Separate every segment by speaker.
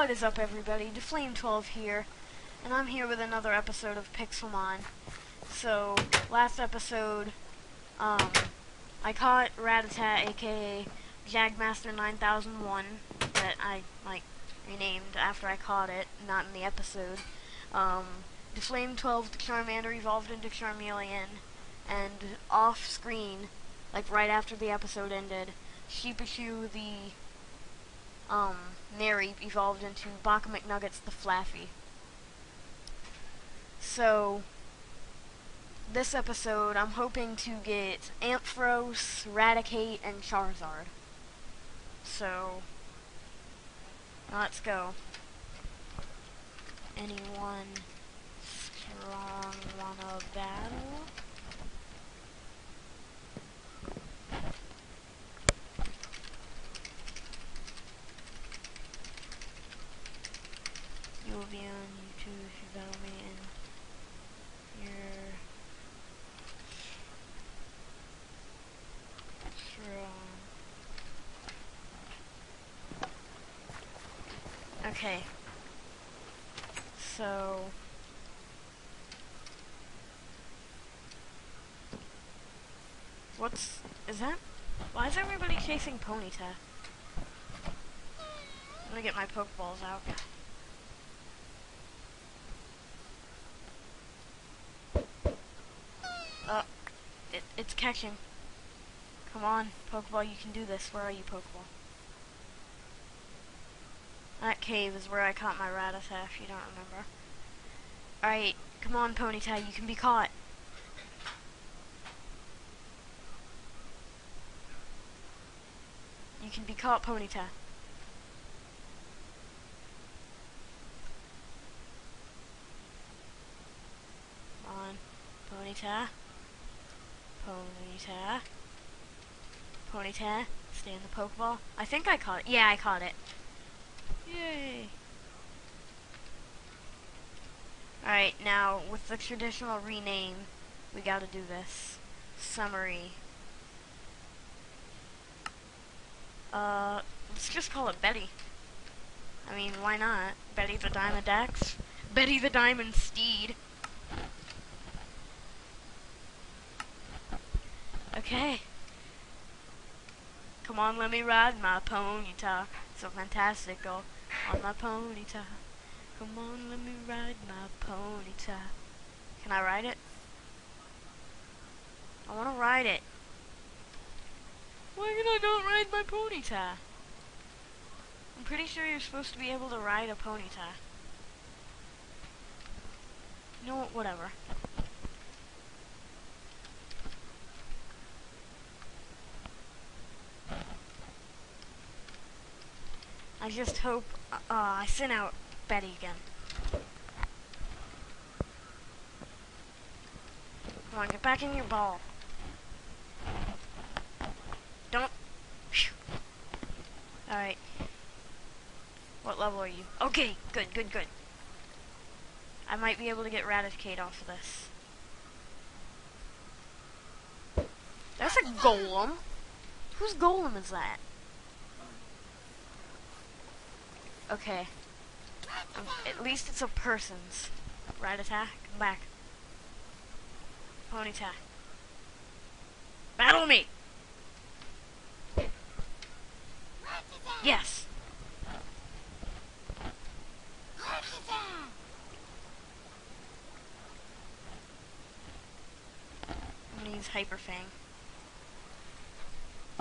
Speaker 1: What is up everybody, DaFlame12 here, and I'm here with another episode of Pixelmon. So, last episode, um, I caught Rattata, aka Jagmaster 9001, that I, like, renamed after I caught it, not in the episode. Um, DaFlame12, the Charmander evolved into Charmeleon, and off-screen, like right after the episode ended, Sheepashu, the um, Nary evolved into Bacca McNuggets the Flaaffy. So, this episode, I'm hoping to get Ampharos, Raticate, and Charizard. So, let's go. Anyone strong wanna battle? You will be on YouTube if you battle me and you're strong. Okay. So What's is that? Why is everybody chasing Ponyta? I'm gonna get my Pokeballs out. Uh, it, it's catching. Come on, Pokeball, you can do this. Where are you, Pokeball? That cave is where I caught my Rattata, if you don't remember. Alright, come on, Ponyta, you can be caught. You can be caught, Ponyta. Come on, Ponyta. Ponyta. Ponyta. Stay in the Pokeball. I think I caught it. Yeah, I caught it. Yay. Alright, now, with the traditional rename, we gotta do this. Summary. Uh, let's just call it Betty. I mean, why not? Betty the Diamond X? Betty the Diamond Steed. Okay. Come on, let me ride my ponyta. So fantastic, go on my ponyta. Come on, let me ride my ponyta. Can I ride it? I want to ride it. Why can I not ride my ponyta? I'm pretty sure you're supposed to be able to ride a ponyta. You know what, whatever. I just hope uh, I sent out Betty again. Come on, get back in your ball. Don't. Alright. What level are you? Okay, good, good, good. I might be able to get Raticate off of this. That's a golem. Whose golem is that? Okay. Um, at least it's a person's. Right attack. Come back. Ponyta. Battle me! Yes! Use Hyper Fang.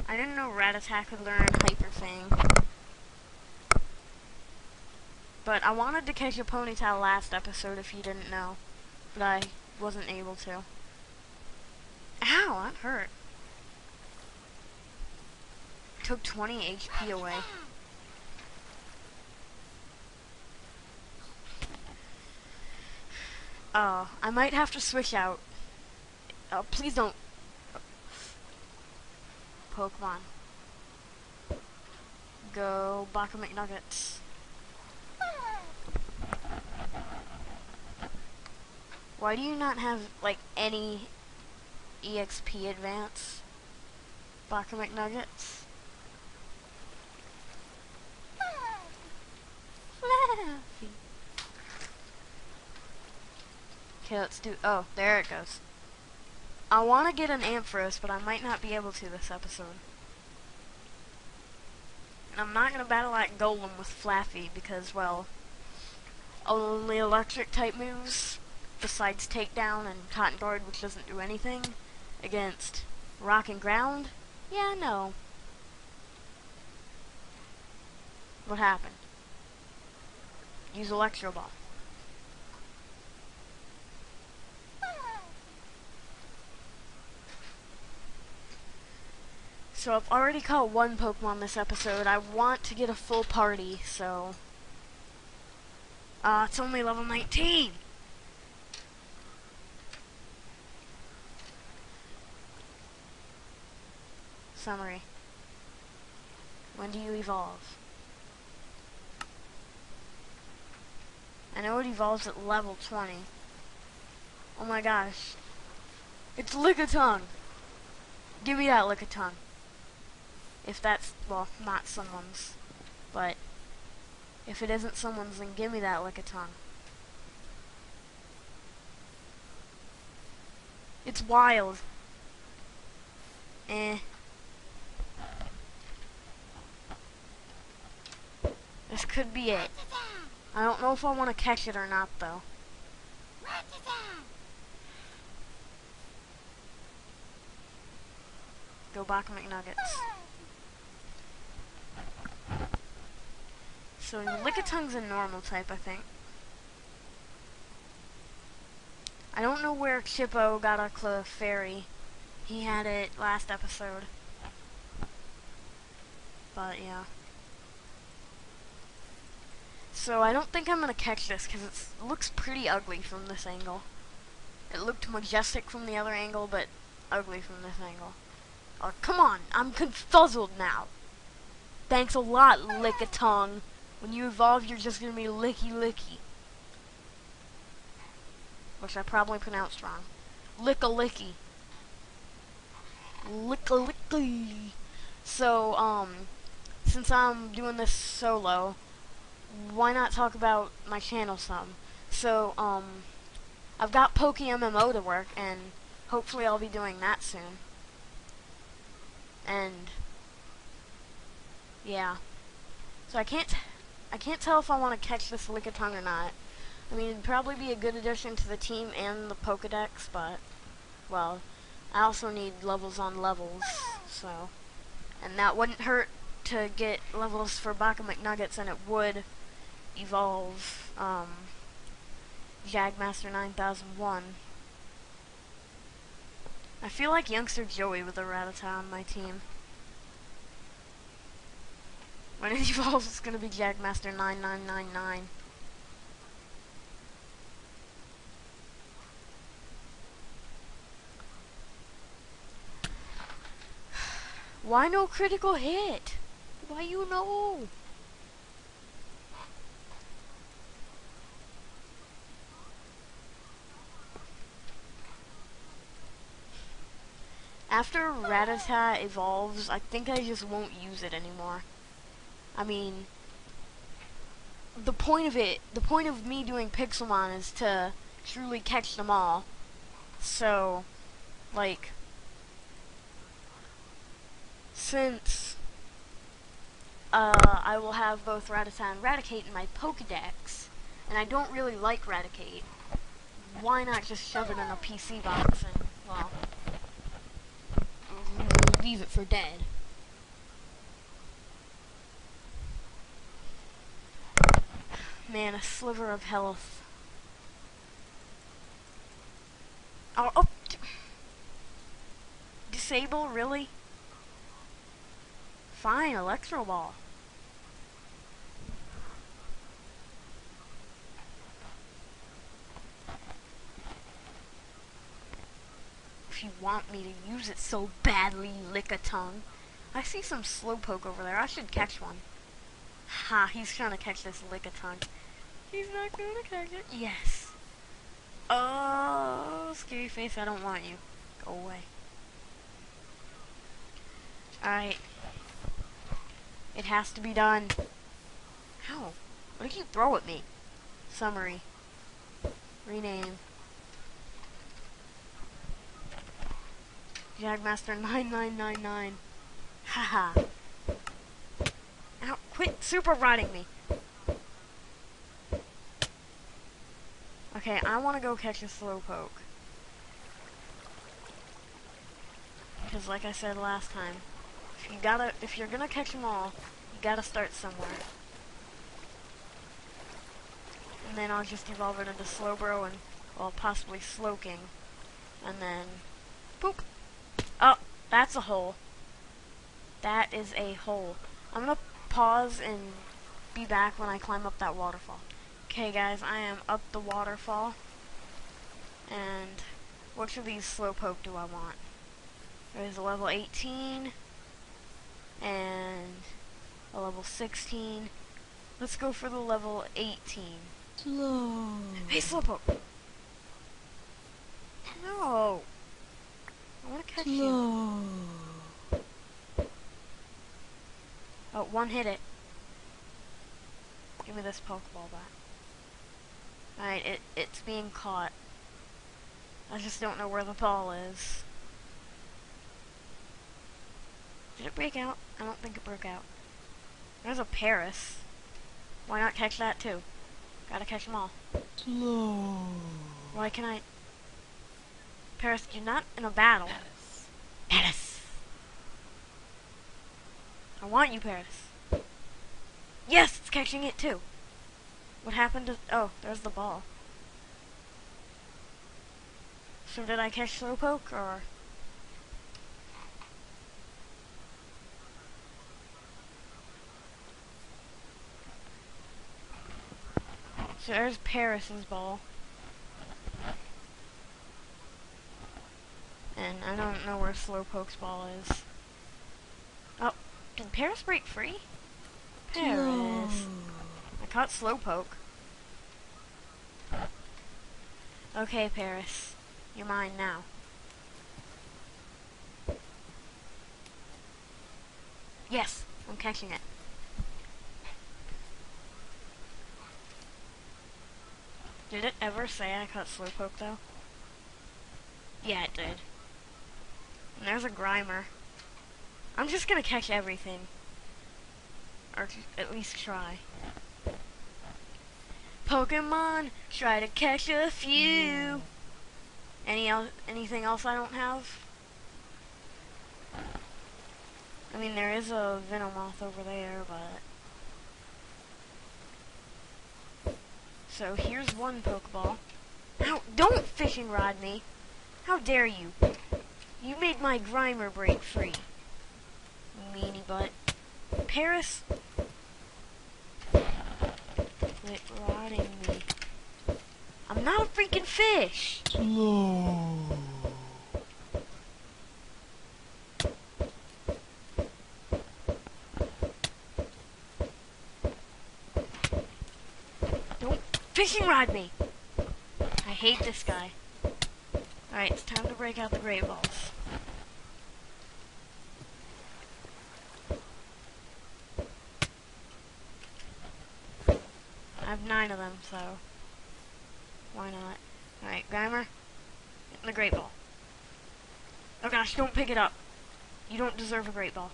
Speaker 1: I didn't know Rattata could learn Hyper Fang. But I wanted to catch a Ponyta last episode if you didn't know. But I wasn't able to. Ow, that hurt. Took 20 HP away. Oh, I might have to switch out. Oh, please don't. Pokemon. Go Bacca McNuggets. Why do you not have, like, any EXP advance? Bacca McNuggets? Okay, let's do. Oh, there it goes. I want to get an Ampharos, but I might not be able to this episode. And I'm not going to battle that Golem with Flaaffy because, well, only electric type moves besides Takedown and Cotton Guard, which doesn't do anything against Rock and Ground. Yeah, no. What happened? Use Electro Ball. So I've already caught one Pokemon this episode. I want to get a full party, so... Uh, it's only level 19! Summary. When do you evolve? I know it evolves at level 20. Oh my gosh. It's Lickitung! Give me that Lickitung. If that's, well, not someone's. But, if it isn't someone's, then give me that Lickitung. It's wild. Eh. This could be it. I don't know if I want to catch it or not, though. Go Bacca McNuggets. So Lickitung's a normal type, I think. I don't know where Chippo got a Clefairy. He had it last episode. But yeah. So I don't think I'm going to catch this because it looks pretty ugly from this angle. It looked majestic from the other angle, but ugly from this angle. Oh, come on, I'm confuzzled now. Thanks a lot, Lickitung. When you evolve, you're just gonna be licky licky. Which I probably pronounced wrong. Lick a licky. Lick a licky. So, um, since I'm doing this solo, why not talk about my channel some? So, um, I've got Poke MMO to work, and hopefully I'll be doing that soon. And, yeah. So I can't I can't tell if I want to catch this Lickitung or not. I mean, it'd probably be a good addition to the team and the Pokedex, but, well, I also need levels on levels, so. And that wouldn't hurt to get levels for Bacca McNuggets, and it would evolve, um, Jagmaster 9001. I feel like youngster Joey with a Rattata on my team. When it evolves, it's going to be Jagmaster 9999. Why no critical hit? Why you know? After Rattata evolves, I think I just won't use it anymore. I mean, the point of it, the point of me doing Pixelmon is to truly catch them all. So, like, since uh, I will have both Rattata and Raticate in my Pokedex, and I don't really like Raticate, why not just shove it in a PC box and, well, leave it for dead? Man, a sliver of health. Oh, oh. Disable, really? Fine, Electro Ball. You want me to use it so badly, Lickitung. I see some Slowpoke over there. I should catch one. Ha, he's trying to catch this Lickitung. He's not gonna catch it. Yes. Oh, scary face, I don't want you. Go away. Alright. It has to be done. How? What did you throw at me? Summary. Rename. Jagmaster 9999. Haha. Ow, quit super riding me. Okay, I want to go catch a slowpoke. Because like I said last time, if you gotta, if you're gonna catch them all, you gotta start somewhere. And then I'll just evolve it into Slowbro and, well, possibly Slowking. And then, poop. Oh, that's a hole. That is a hole. I'm gonna pause and be back when I climb up that waterfall. Okay guys, I am up the waterfall. And which of these Slowpoke do I want? There's a level 18 and a level 16. Let's go for the level 18.
Speaker 2: Slow.
Speaker 1: Hey, Slowpoke! No! You. Oh, one hit it. Give me this Pokeball back. Alright, it, it's being caught. I just don't know where the ball is. Did it break out? I don't think it broke out. There's a Paras. Why not catch that too? Gotta catch them all.
Speaker 2: Slow.
Speaker 1: Why can I... Paras, you're not in a battle. Paras! I want you, Paras. Yes, it's catching it too. What happened to... Oh, there's the ball. So did I catch Slowpoke, or... So there's Paras's ball. And I don't know where Slowpoke's ball is. Oh, did Paras break free? Paras. I caught Slowpoke. Okay, Paras. You're mine now. Yes, I'm catching it. Did it ever say I caught Slowpoke, though? Yeah, it did. And there's a Grimer. I'm just gonna catch everything. Or at least try. Pokemon, try to catch a few. Any el anything else I don't have? I mean, there is a Venomoth over there, but... So, here's one Pokeball. Now, don't fishing rod me! How dare you! You made my Grimer break free. Meanie butt. Paras? Quit rotting me. I'm not a freaking fish!
Speaker 2: Slow.
Speaker 1: Don't fishing rod me! I hate this guy. Alright, it's time to break out the Great Balls. I have nine of them, so why not? Alright, Grimer, get the Great Ball. Oh gosh, don't pick it up. You don't deserve a Great Ball.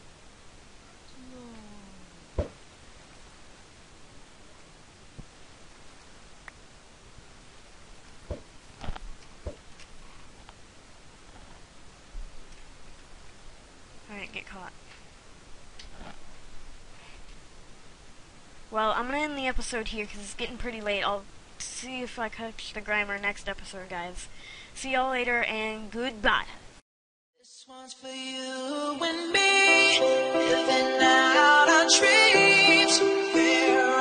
Speaker 1: Alright, get caught. Well, I'm gonna end the episode here because it's getting pretty late. I'll see if I catch the Grimer next episode, guys. See y'all later, and goodbye.
Speaker 3: This one's for you and me, living out our dreams. We're